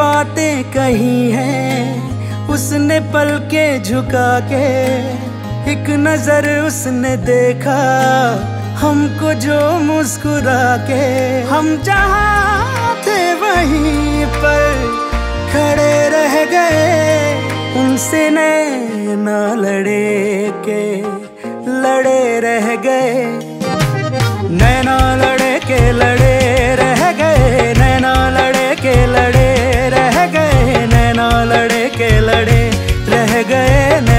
बातें कही हैं, उसने पल के झुका के, एक नज़र उसने देखा, हमको जो मुस्कुरा के। हम जहाँ थे वहीं पर खड़े रह गए, उनसे नैना लड़े के, लड़े रह गए। नैना लड़े के, लड़े morena.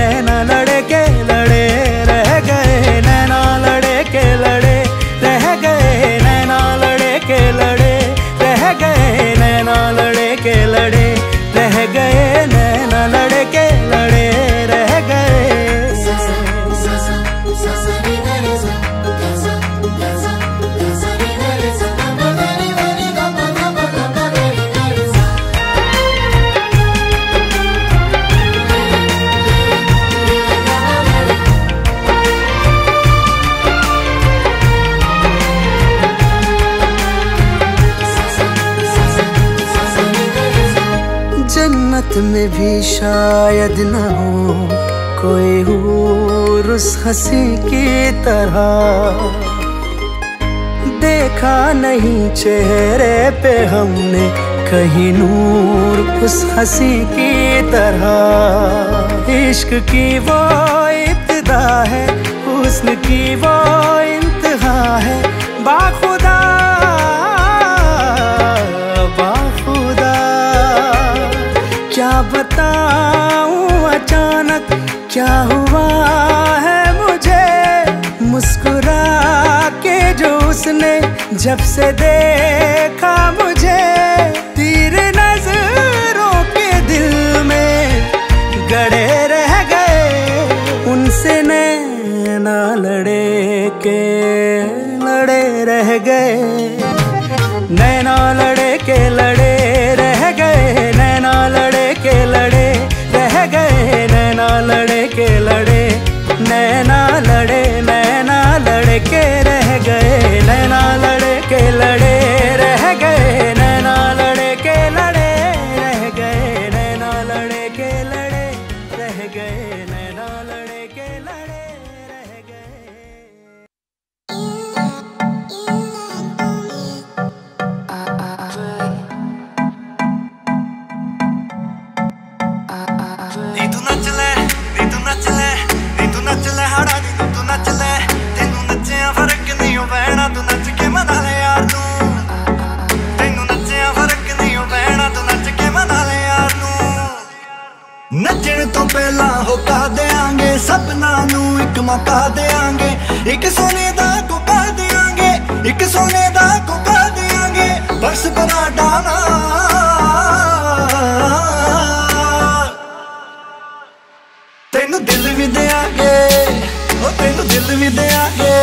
जन्नत में भी शायद न हो, कोई हूर उस हँसी की तरह। देखा नहीं चेहरे पे हमने, कहीं नूर उस हँसी की तरह। इश्क की वो इब्तिदा है, हुस्न की वो इंतहा है। क्या बताऊँ अचानक? क्या हुआ है मुझे? मुस्कुरा के जो उसने जब से देखा मुझे। तीर नज़रों के दिल में गड़े रह गए। उनसे नैना लड़े के लड़े रह गए। नैना के लड़े नैना लड़े नैना लड़े ਨੱਚਣ ਤੋਂ ਪਹਿਲਾਂ ਹੋਕਾ ਦੇਾਂਗੇ ਸਪਨਾ ਨੂੰ ਇੱਕ ਮੌਕਾ ਦੇਾਂਗੇ ਇੱਕ ਸੋਨੇ ਦਾ ਕੋਕਾ ਦੇਾਂਗੇ ਇੱਕ ਸੋਨੇ ਦਾ ਕੋਕਾ ਦੇਾਂਗੇ ਬਸ ਬਰਾਡਾ ਨਾ। ਤੈਨੂੰ ਦਿਲ ਵੀ ਦਿਆਂਗੇ ਉਹ ਤੈਨੂੰ ਦਿਲ ਵੀ ਦਿਆਂਗੇ।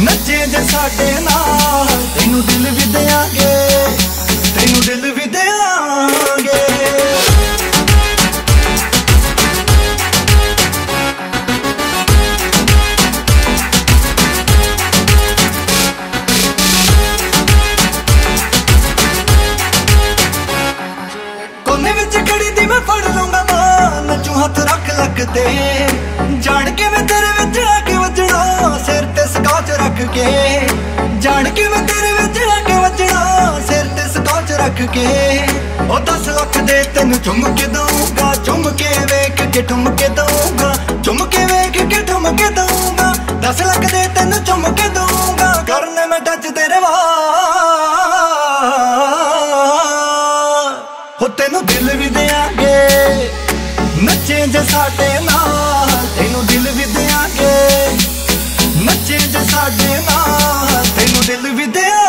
ਨੱਚੇ ਜੇ ਸਾਡੇ ਨਾਲ। ਹੱਥ ਰੱਖ ਲੱਕ ਜਾਣ ਕੇ ਮੈਂ ਤੇਰੇ ਵਿੱਚ ਆ ਕੇ ਵੱਜਣਾ, ਸਿਰ ਤੇ ਸਕਾਚ ਰੱਖ ਕੇ। ਜਾਣ ਕੇ ਮੈਂ ਤੇਰੇ ਵਿੱਚ ਆ ਕੇ ਵੱਜਣਾ, ਸਿਰ ਤੇ ਸਕਾਚ ਰੱਖ ਕੇ। ਉਹ 10 ਲੱਖ ਦੇ ਤੈਨੂੰ ਚੁੰਮ ਕੇ ਦਊਂਗਾ, ਚੁੰਮ ਕੇ ਵੇਖ ਕੇ ਠੁੰਮ ਕੇ ਦਊਂਗਾ, ਚੁੰਮ ਕੇ ਵੇਖ ਕੇ ਠੁੰਮ ਕੇ ਦਊਂਗਾ। 10 ਲੱਖ ਦੇ ਤੈਨੂੰ ਚੁੰਮ ਕੇ ਦਊਂਗਾ। ਨੱਚੇ ਜੇ ਸਾਡੇ ਨਾਲ, ਤੈਨੂੰ ਦਿਲ ਵੀ ਦਿਆਂਗੇ। ਨੱਚੇ ਜੇ ਸਾਡੇ ਨਾਲ, ਤੈਨੂੰ ਦਿਲ ਵੀ ਦਿਆਂਗੇ।